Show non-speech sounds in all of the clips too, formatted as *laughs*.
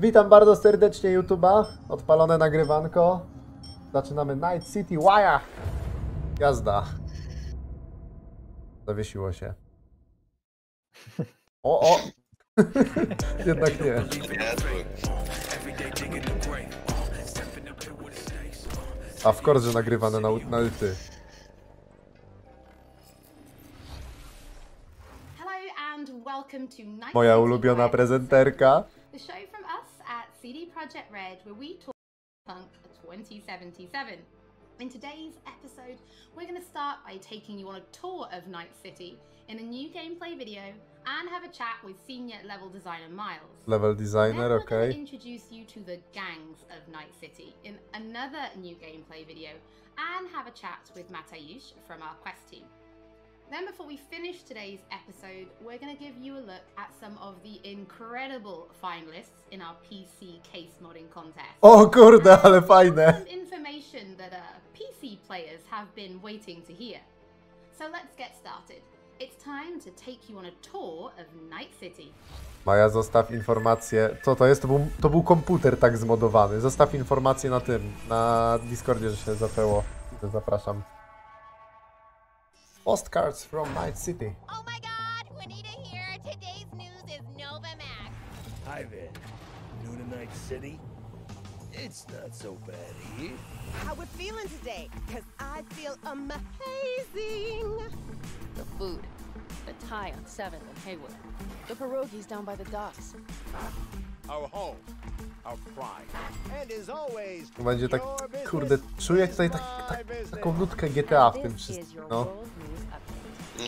Witam bardzo serdecznie YouTube'a. Odpalone nagrywanko. Zaczynamy Night City Wire. Jazda. Zawiesiło się. O, o! *laughs* Jednak nie. A w korze nagrywane na, na ty. Moja ulubiona prezenterka. CD Projekt Red where we talk Punk 2077. In today's episode, we're going to start by taking you on a tour of Night City in a new gameplay video and have a chat with senior level designer Miles. Level Then designer, going to introduce you to the gangs of Night City in another new gameplay video and have a chat with Mateusz from our quest team. Then, before we finish today's episode, we're going to give you a look at some of the incredible finalists in our PC case modding contest. O kurde, ale Some fajne. information that uh, PC players have been waiting to hear. So let's get started. It's time to take you on a tour of Night City. Maja, zostaw informację. Co to jest? To był, to był komputer tak zmodowany. Zostaw informację na tym, na Discordzie, że się zaczęło. Zapraszam. Postcards from Night City. Oh my god, Juanita here. Today's news is Nova Max. Hi there. New to Night City? It's not so bad here. How we feeling today? Cause I feel amazing. The food. The Thai on 7th and Heywood. The pierogies down by the docks. our home, our pride. And as always, będzie tak, kurde, czuję tutaj is tak, tak, taką nutkę GTA w tym This wszystkim. No. No,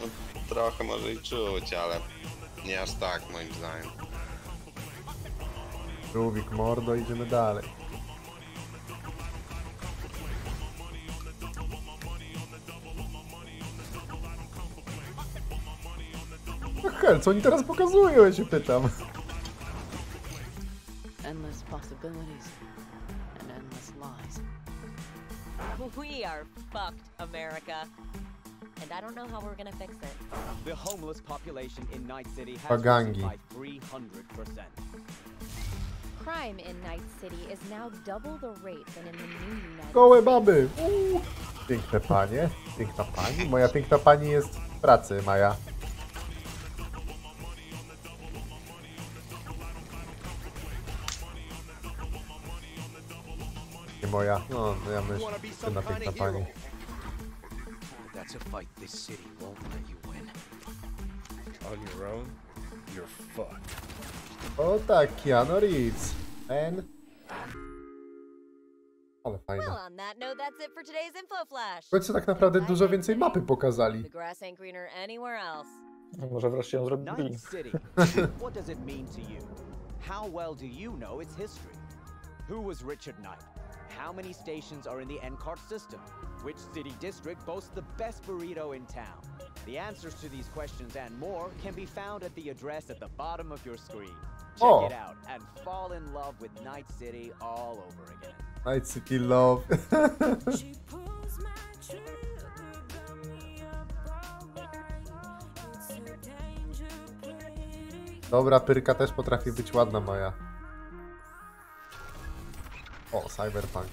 trochę może i czuć, ale nie aż tak moim zdaniem. Żółwik, mordo, idziemy dalej. No hel, co oni teraz pokazują, ja się pytam. Endless possibilities and endless lies. We are fucked, America. And I don't know how we're gonna fix it. The homeless population in Night City has risen by 300%. Crime in Night City is now double the rate than in the new United Gołe baby! Uuu. Piękne panie, piękna pani. Moja piękna pani jest w pracy, Maja. Nie moja. No, no ja myślę, jedna piękna pani. That's a fight this city won't let you win. On your own, you're fucked. O tak, Keanu Reeves. Man. Ale fajne. Well, on that note, that's it for today's info flash. W końcu tak naprawdę dużo więcej mapy pokazali. The grass ain't greener anywhere else. Może wreszcie ją zrobili. Night City. *laughs* what does it mean to you? How well do you know its history? Who was Richard Knight? How many stations are in the NCART system? Which city district boasts the best burrito in town? The answers to these questions and more can be found at the address at the bottom of your screen. Check Oh. it out and fall in love with Night City all over again. Night City Love. *laughs* Dobra, pyrka też potrafi być ładna moja. O, Cyberpunk.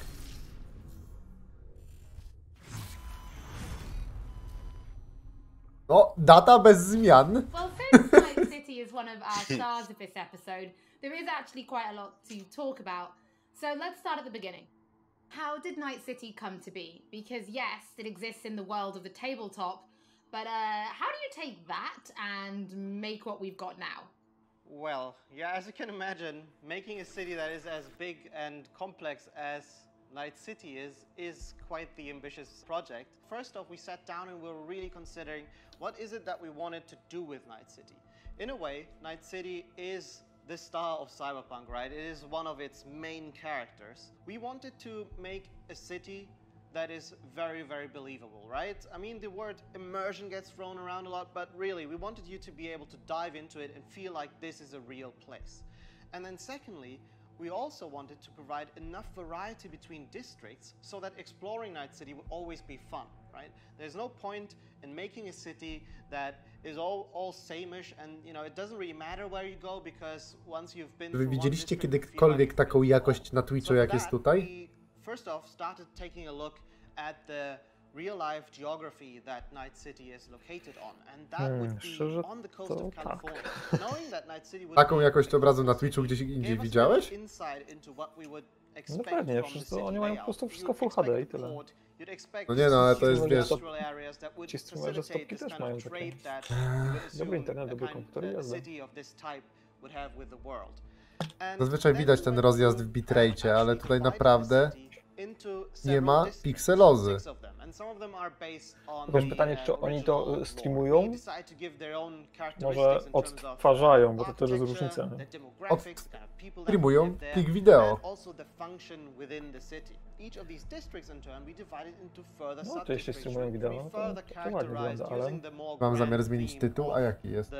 No, data bez zmian. Well, since *laughs* Night City is one of our stars of this episode, there is actually quite a lot to talk about. So let's start at the beginning. How did Night City come to be? Because yes, it exists in the world of the tabletop, but uh, how do you take that and make what we've got now? Well, yeah, as you can imagine, making a city that is as big and complex as Night City is, is quite the ambitious project. First off, we sat down and we were really considering what is it that we wanted to do with Night City. In a way, Night City is the star of Cyberpunk, right? It is one of its main characters. We wanted to make a city that is very, very believable, right? I mean, the word immersion gets thrown around a lot, but really, we wanted you to be able to dive into it and feel like this is a real place. And then, secondly, we also wanted to provide enough variety between districts so that exploring Night City would always be fun. right? There's no point in making a city that is all, all sameish and you know it doesn't really matter where you go because once you've been Wy widzieliście district, you feel like kiedykolwiek taką jakość na Twitchu, So jak jest tutaj? We first off started taking a look at the real life geography that Night City is located on and that Hmm, would be szczerze on the coast to of tak. California. *laughs* Knowing that Night City would Taką be jakość a obrazu na coastal Twitchu city gdzieś indziej gave us widziałeś? really insight into what we would No expect pewnie, from przecież the to oni city mają po layout. prostu You'd wszystko Full expect HD i the tyle. port, you'd expect No nie no, ale to jest, huge wiesz... industrial areas that would Ci streamerzy facilitate stopki this też kind of mają takie. trade that you *laughs* would assume Dobry internet, a dobry kind- komputer i a jazda. city of this type would have with the world. And Zazwyczaj then widać we ten went rozjazd through w bitrate'cie, and ale actually tutaj divided the naprawdę city into nie ma pikselozy. Wiesz, pytanie, czy oni to streamują? Może odtwarzają, bo to też jest różnica. No, streamują plik wideo. No to jeśli streamują wideo, to, to ładnie wygląda, ale... Mam zamiar zmienić tytuł, a jaki jest?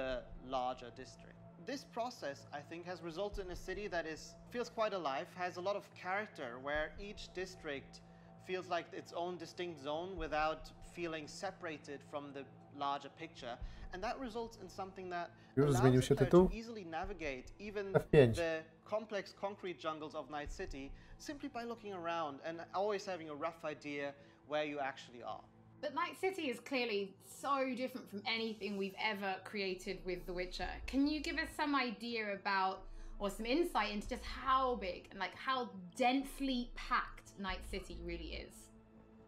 larger district. This process, I think, has resulted in a city that is feels quite alive, has a lot of character, where each district feels like its own distinct zone without feeling separated from the larger picture, and that results in something that Już allows zmienił się tytuł? to easily navigate even F5. the complex concrete jungles of Night City simply by looking around and always having a rough idea where you actually are. But Night City is clearly so different from anything we've ever created with The Witcher. Can you give us some idea about, or some insight into just how big and like how densely packed Night City really is?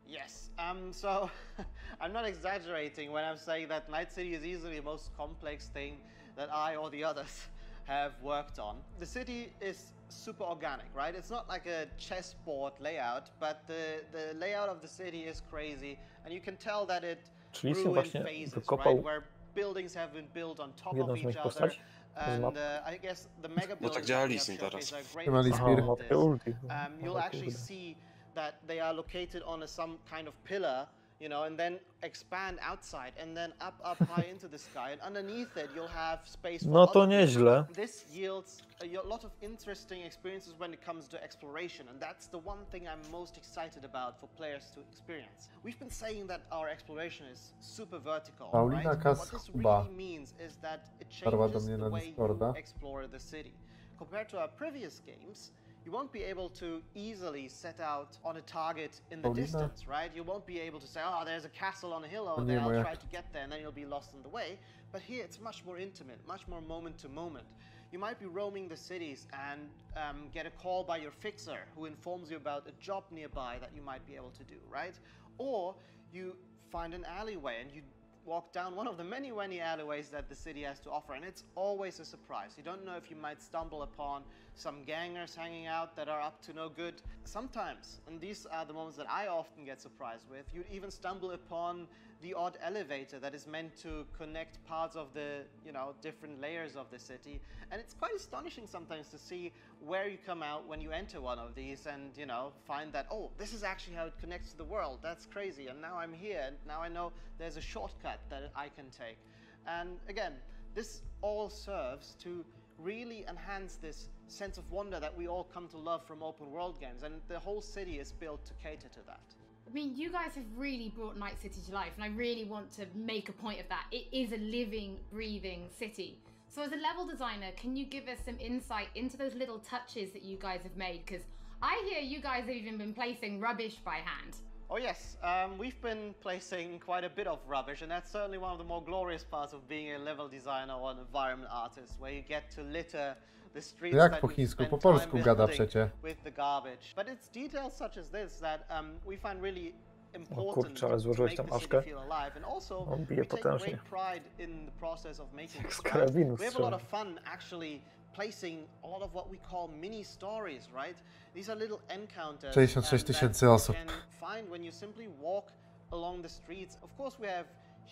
Yes. Um, *laughs* so I'm not exaggerating when I'm saying that Night City is easily the most complex thing that I or the others *laughs* have worked on. The city is super organic, right? It's not like a chessboard layout, but the, the layout of the city is crazy, and you can tell that it Czyli grew in phases, right? Where buildings have been built on top of each other. postaci And uh, I guess the mega No tak buildings działa that we Lee Sin have teraz. are a great example of this. Um, you'll actually see that they are located on a, some kind of pillar, you know, and then expand outside and then up, up *laughs* high into the sky. And underneath it, you'll have space for No to other people. nieźle. This yields a lot of interesting experiences when it comes to exploration, and that's the one thing I'm most excited about for players to experience. We've been saying that our exploration is super vertical, Paulina right? What this really means is that it changes the na way you explore the city. Compared to our previous games, you won't be able to easily set out on a target in the distance, right? You won't be able to say, oh, there's a castle on a hill over there, I'll try to get there, and then you'll be lost on the way. But here it's much more intimate, much more moment to moment. You might be roaming the cities and um, get a call by your fixer who informs you about a job nearby that you might be able to do, right? Or you find an alleyway and you walk down one of the many, many alleyways that the city has to offer, and it's always a surprise. You don't know if you might stumble upon some gangers hanging out that are up to no good. Sometimes, and these are the moments that I often get surprised with, you'd even stumble upon the odd elevator that is meant to connect parts of the, you know, different layers of the city. And it's quite astonishing sometimes to see where you come out when you enter one of these and, you know, find that, oh, this is actually how it connects to the world. That's crazy. And now I'm here, and now I know there's a shortcut that I can take. And again, this all serves to really enhance this sense of wonder that we all come to love from open world games. And the whole city is built to cater to that. I mean, you guys have really brought Night City to life, and I really want to make a point of that. It is a living, breathing city. So, as a level designer, can you give us some insight into those little touches that you guys have made? Because I hear you guys have even been placing rubbish by hand. Oh yes, um, we've been placing quite a bit of rubbish, and that's certainly one of the more glorious parts of being a level designer or an environment artist, where you get to litter Jak that po you've chińsku? spent Po time polsku gada building przecie. with the garbage. But it's details such as this that um, we find really important kurczę, ale to złożyłeś make tam the city Aszkę. feel alive, and also On bije we take potężnie. great pride in the process of making Jak z this, right? karabinu We have a lot strzela. of fun actually placing a lot of what we call mini stories, right? These are little encounters 66 um, tysięcy you osób. can find when you simply walk along the streets. Of course, we have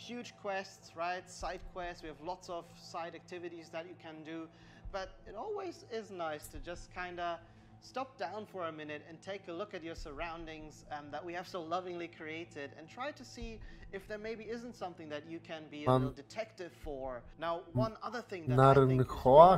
huge quests, right? Side quests. We have lots of side activities that you can do, but it always is nice to just kind of stop down for a minute and take a look at your surroundings um, that we have so lovingly created and try to see if there maybe isn't something that you can be a little detective for. Now, one other thing that I think really,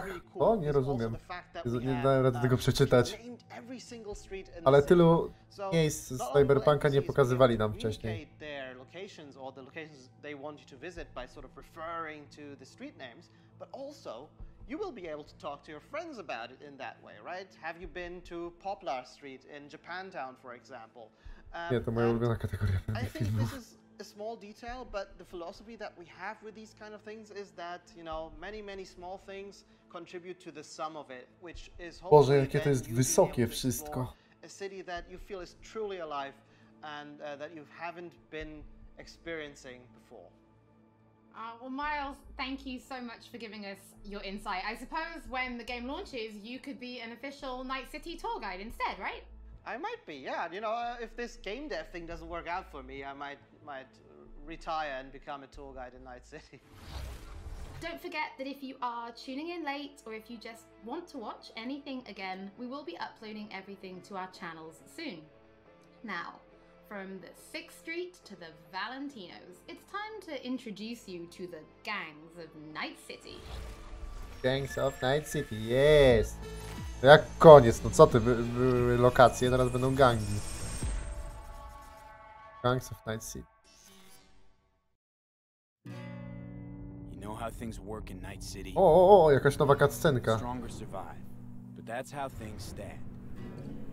really O, cool nie is rozumiem. the fact that we Nie dałem rady uh, tego przeczytać. every single street in the Ale tylu So, miejsc z Cyberpunka nie pokazywali nam wcześniej. their locations or the locations they want you to visit by sort of referring to the street names, but also you will be able to talk to your friends about it in that way, right? Have you been to Poplar Street in Japantown, for example? Um, Nie, to moja and ulubiona kategoria I think this is a small detail, but the philosophy that we have with these kind of things is that, you know, many, many small things contribute to the sum of it, which is Boże, jakie to jest wysokie wszystko. a city that you feel is truly alive and uh, that you haven't been experiencing before. Uh, well, Miles, thank you so much for giving us your insight. I suppose when the game launches, you could be an official Night City tour guide instead, right? I might be, yeah. You know, uh, if this game dev thing doesn't work out for me, I might might retire and become a tour guide in Night City. Don't forget that if you are tuning in late or if you just want to watch anything again, we will be uploading everything to our channels soon. Now, from the 6th Street to the Valentinos, it's time to introduce you to the gangs of Night City. Gangs of Night City, jest! Jak koniec, no co ty, były lokacje, teraz będą gangi. Gangs of Night City. You know how things work in Night City. O, o, o, jakaś nowa cutscenka. Stronger survive. But that's how things stand.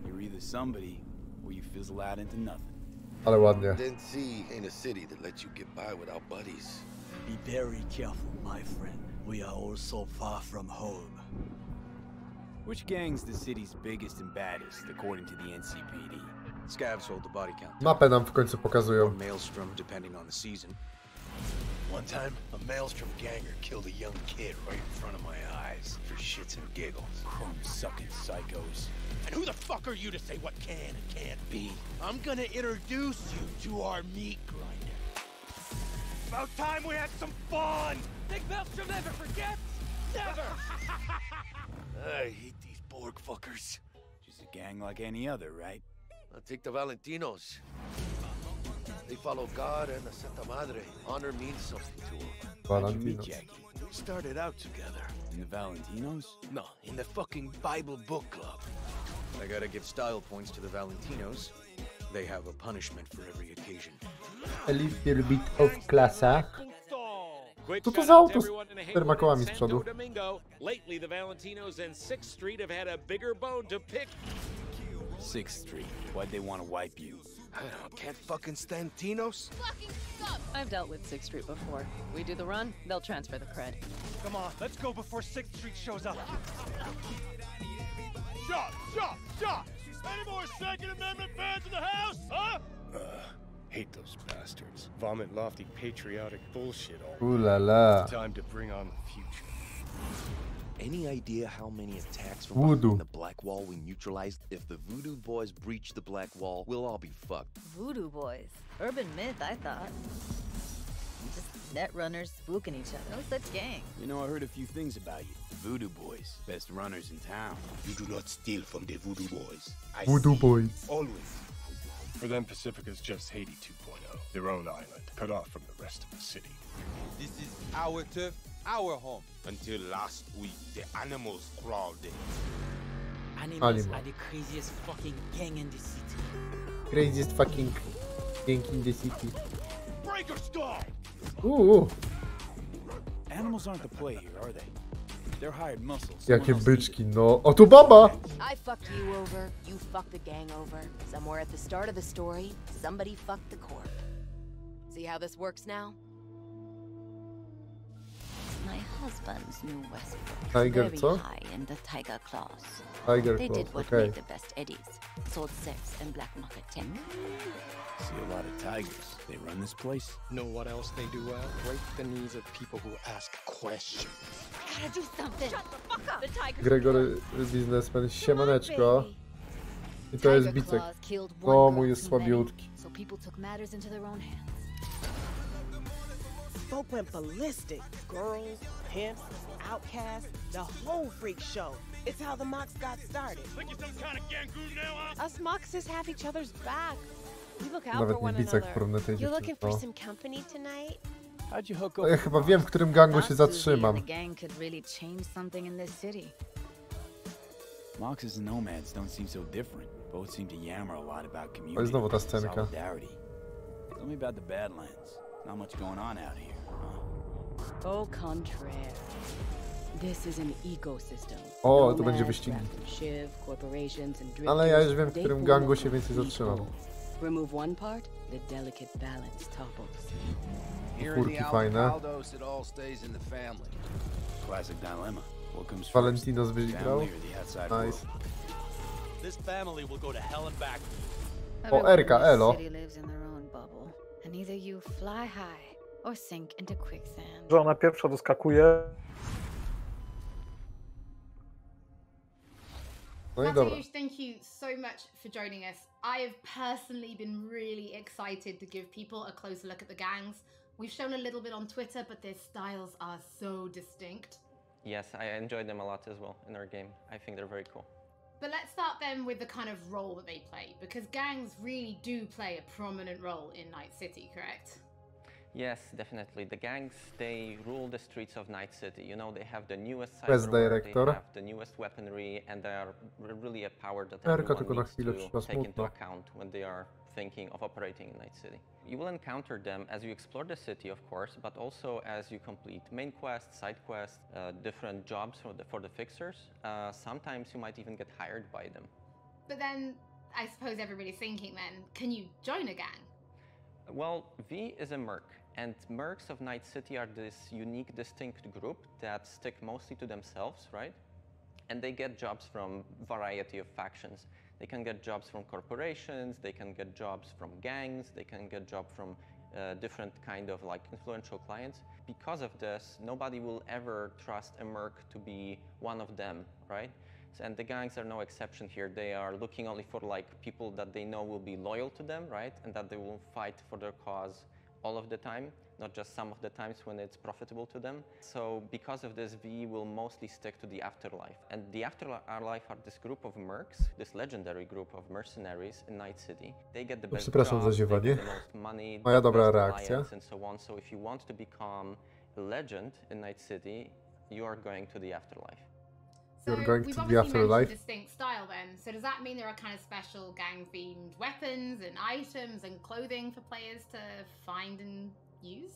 You're either somebody or you fizzle out into nothing. Ale ładnie. Then see ain't a city that lets you get by without buddies. Be very careful, my friend. We are all so far from home. Which gang's the city's biggest and baddest, according to the NCPD? Scavs hold the body count. Mapę nam w końcu pokazują. Maelstrom, depending on the season. One time, a Maelstrom ganger killed a young kid right in front of my eyes for shits and giggles. Chrome sucking psychos. And who the fuck are you to say what can and can't be? I'm gonna introduce you to our meat grinder. About time we had some fun! Think Maelstrom never forgets? Never! *laughs* *laughs* I hate these Borg fuckers. Just a gang like any other, right? I'll take the Valentinos. They follow God and the Santa Madre. Honor means something to them. How'd Valentinos. Jackie? We started out together. In the Valentinos? No, in the fucking Bible book club. I gotta give style points to the Valentinos. They have a punishment for every occasion. A little bit of class Quick Co to shout za out auto z everyone in czterema Heywood kołami z przodu? Domingo. Lately, the Valentinos and 6th Street have had a bigger bone to pick. 6th Street. Why'd they want to wipe you? I don't, can't fucking stand Tinos. Fucking suck. I've dealt with 6th Street before. We do the run, they'll transfer the cred. Come on, let's go before 6th Street shows up. Shot! Shot! Shot! Any more Second Amendment fans in the house, huh? Uh, hate those bastards. Vomit lofty patriotic bullshit all Ooh la la. Time to bring on the future. Any idea how many attacks from Voodoo. the Black Wall we neutralized? If the Voodoo Boys breach the Black Wall, we'll all be fucked. Voodoo boys. Urban myth, I thought. Just net runners spooking each other. No such gang. You know, I heard a few things about you. The Voodoo Boys, best runners in town. You do not steal from the Voodoo Boys. I Voodoo see. Boys. Always. For them, Pacifica's just Haiti 2.0, their own island, cut off from the rest of the city. This is our turf, our home. Until last week, the animals crawled in. Animals Animal. are the craziest fucking gang in the city. Craziest fucking gang in the city. Breaker stall! Uuu, Animals aren't the play here, are they? They're hired muscles. jakie Someone byczki, no. O, tu baba! I fucked you over, you fucked the gang over. Somewhere at the start of the story, somebody fucked the corp. See how this works now? Husband's new Westbrook. Tiger Very co? high in the Tyger Claws. Tiger they claws, did what okay. made the best eddies. Sold sex and black market tech. See a lot of tigers. They run this place. Know what else they do well? Break the knees of people who ask questions. I Gotta do something. Shut the fuck up. The tiger. Gregory biznesmen, siemaneczko. I to jest Tiger bicek. claws killed one O, girl mój jest słabiutki. So people took matters into their own hands. Folk went ballistic. Girls, pimps, outcasts, the whole freak show. It's how the Mox got started. Think you're some kind of gang group now, huh? Us Moxes have each other's back. We look out Nawet for nie one widzę, another. porównuję tej You looking for some company tonight? How'd you hook No ja chyba wiem, w którym gangu się zatrzymam. The gang could really change something in this city. Moxes and nomads don't seem so different. Both seem to yammer a lot about O, i community. znowu ta scenka. Solidarity. Tell me about the Badlands. Not much going on out here, huh? Au contraire. This is an ecosystem. O, to Nomads, będzie wyścig. Raffen Shiv, corporations and Ale ja już drifters, wiem, w they którym gangu się więcej complete zatrzymam. Remove one part, the delicate balance topples. Here in Furki the fajne. Aldecaldos, it all stays in the family. Classic dilemma. What comes first? Wygrał. Family the outside Nice. This family will go to hell and back. O, Erka, elo. City lives in their own bubble, and either you fly high or sink into quicksand. Że ona pierwsza doskakuje. No i dobra. Mateusz, thank you so much for joining us. I have personally been really excited to give people a closer look at the gangs. We've shown a little bit on Twitter, but their styles are so distinct. Yes, I enjoyed them a lot as well in our game. I think they're very cool. But let's start then with the kind of role that they play, because gangs really do play a prominent role in Night City, correct? Yes, definitely. The gangs, they rule the streets of Night City. You know, they have the newest Quest director. they have the newest weaponry, and they are really a power that Erka everyone tylko needs to take into account when they are thinking of operating in Night City. You will encounter them as you explore the city, of course, but also as you complete main quests, side quests, uh, different jobs for the, for the fixers. Uh, sometimes you might even get hired by them. But then I suppose everybody's thinking then, can you join a gang? Well, V is a merc, and mercs of Night City are this unique, distinct group that stick mostly to themselves, right? And they get jobs from variety of factions. They can get jobs from corporations, they can get jobs from gangs, they can get jobs from uh, different kind of like influential clients. Because of this, nobody will ever trust a merc to be one of them, right? And the gangs are no exception here. They are looking only for like people that they know will be loyal to them, right? And that they will fight for their cause all of the time, not just some of the times when it's profitable to them. So because of this, we will mostly stick to the afterlife. And the afterlife are this group of mercs, this legendary group of mercenaries in Night City. They get the best przepraszam za jobs, they ziewanie. get the most money, Moja the dobra reakcja. and so on. So if you want to become a legend in Night City, you are going to the afterlife. You're going we've to the obviously mentioned afterlife. distinct style then. So does that mean there are kind of special gang-themed weapons and items and clothing for players to find and use?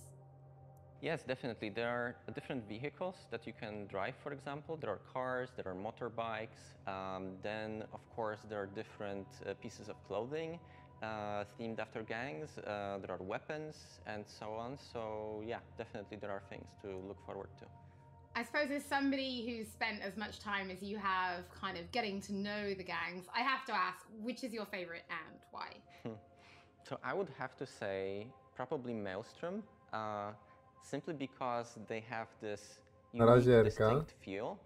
Yes, definitely. There are different vehicles that you can drive, for example. There are cars, there are motorbikes. Um, then, of course, there are different uh, pieces of clothing uh, themed after gangs. Uh, there are weapons and so on. So, yeah, definitely there are things to look forward to. I suppose as somebody who's spent as much time as you have kind of getting to know the gangs, I have to ask, which is your favorite and why? *laughs* So I would have to say probably Maelstrom, uh, simply because they have this unique, distinct feel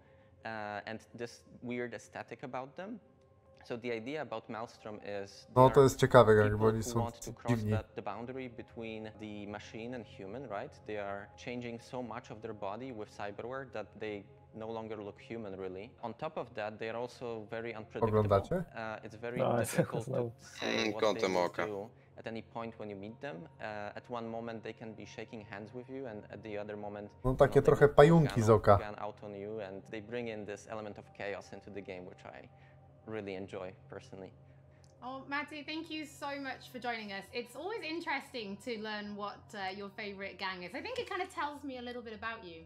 uh, and this weird aesthetic about them. So the idea about Maelstrom is No to jest ciekawe, jak bo people oni who są want to cross dziwni. that, the boundary between the machine and human, right? They are changing so much of their body with cyberware that they no longer look human, really. On top of that, they are also very unpredictable. Uh, it's very No, *laughs* difficult to znowu. say Mm, what they will oka. do at any point when you meet them. Uh, at one moment, they can be shaking hands with you, and at the other moment, No you know, they trochę will pull z oka. out on you, and they bring in this element of chaos into the game, which I really enjoy personally. Oh, Matty, thank you so much for joining us. It's always interesting to learn what uh, your favorite gang is. I think it kind of tells me a little bit about you.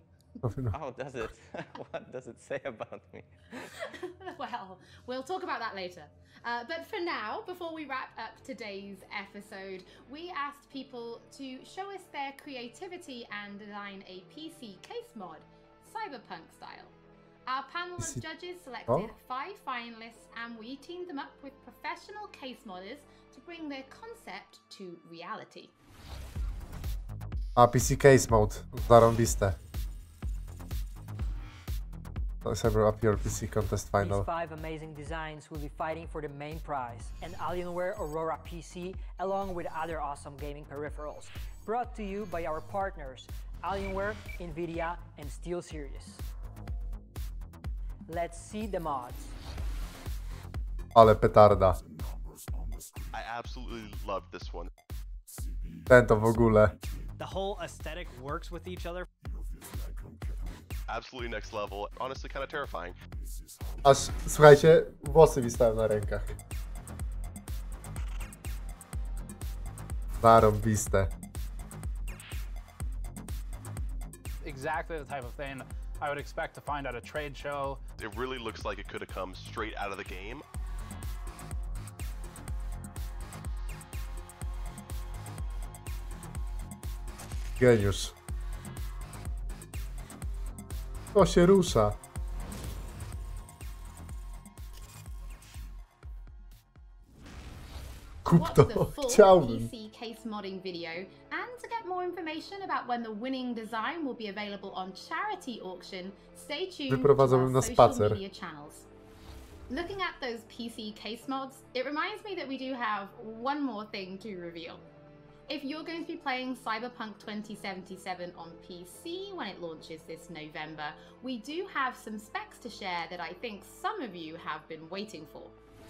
Oh, does it? *laughs* what does it say about me? *laughs* well, we'll talk about that later. Uh, but for now, before we wrap up today's episode, we asked people to show us their creativity and design a PC case mod, cyberpunk style. Our panel of judges selected Oh. five finalists and we teamed them up with professional case modders to bring their concept to reality. A, PC Case Mode. Zarąbiste. To Cyber Up Your PC Contest Final. These five amazing designs will be fighting for the main prize, an Alienware Aurora PC, along with other awesome gaming peripherals. Brought to you by our partners, Alienware, Nvidia, and SteelSeries. Let's see the mods. Ale petarda. I absolutely loved this one. Ten to w ogóle. The whole aesthetic works with each other. Absolutely next level. Honestly, kind of terrifying. Aż, słuchajcie, włosy mi stają na rękach. Zarąbiste. exactly the type of thing I would expect to find at a trade show. It really looks like it could have come straight out of the game. Geniusz. To się rusza. Kup Watch to. the full Chciałbym. PC case modding video, and to get more information about when the winning design will be available on charity auction, stay tuned to our na social spacer. media channels. Looking at those PC case mods, it reminds me that we do have one more thing to reveal. If you're going to be playing Cyberpunk 2077 on PC when it launches this November, we do have some specs to share that I think some of you have been waiting for.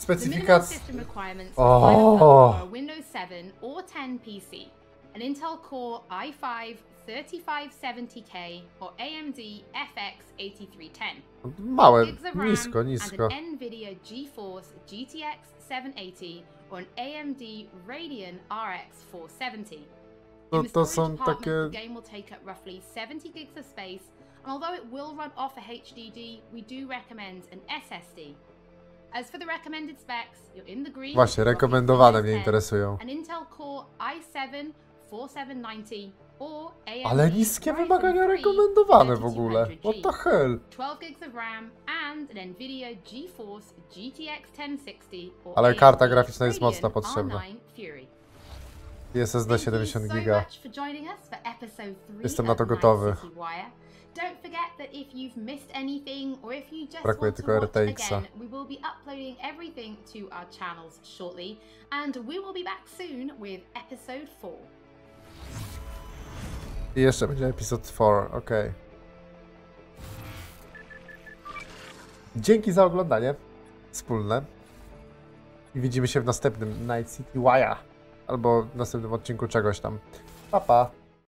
The minimum system requirements for Cyberpunk are a Windows 7 or 10 PC, an Intel Core i5 3570K or AMD FX 8310. Małe, gigs of RAM nisko, nisko. And an NVIDIA GeForce GTX 780 or an AMD Radeon RX 470. To, the to są takie... The game will take up roughly 70 gigs of space, and although it will run off a HDD, we do recommend an SSD. As for the recommended specs, you're in the green. Właśnie, rekomendowane mnie interesują. An Intel Core i7 4790 or AMD Ale niskie wymagania 3 rekomendowane w ogóle. 3200G. What the hell? 12 gigs of RAM and an Nvidia GeForce GTX 1060 or Ale karta graficzna jest mocno potrzebna. R9 Fury. SSD 70 so giga. much for joining us for episode 3 Jestem na to gotowy. Don't forget that if you've missed anything or if you just Brakuje want to watch RTX-a. again, we will be uploading everything to our channels shortly and we will be back soon with episode 4. I jeszcze będzie epizod 4, okej. Dzięki za oglądanie wspólne. I widzimy się w następnym Night City Wire. Albo w następnym odcinku czegoś tam. Pa, pa.